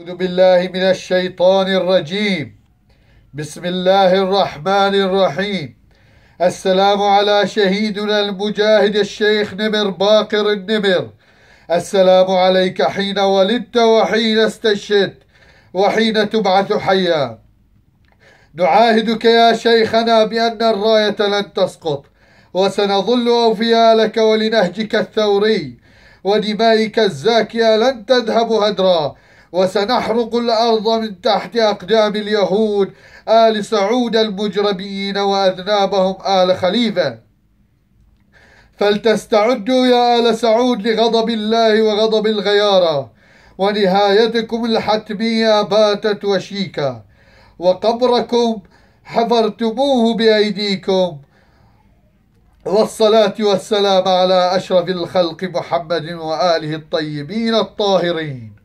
أعوذ بالله من الشيطان الرجيم. بسم الله الرحمن الرحيم. السلام على شهيدنا المجاهد الشيخ نمر باقر النمر. السلام عليك حين ولدت وحين استشهدت وحين تبعث حيا. نعاهدك يا شيخنا بأن الراية لن تسقط وسنظل أوفياء لك ولنهجك الثوري ودمائك الزاكية لن تذهب هدرا. وسنحرق الأرض من تحت أقدام اليهود. آل سعود المجرمين وأذنابهم آل خليفة. فلتستعدوا يا آل سعود لغضب الله وغضب الغيارة. ونهايتكم الحتمية باتت وشيكا. وقبركم حفرتموه بأيديكم. والصلاة والسلام على أشرف الخلق محمد وآله الطيبين الطاهرين.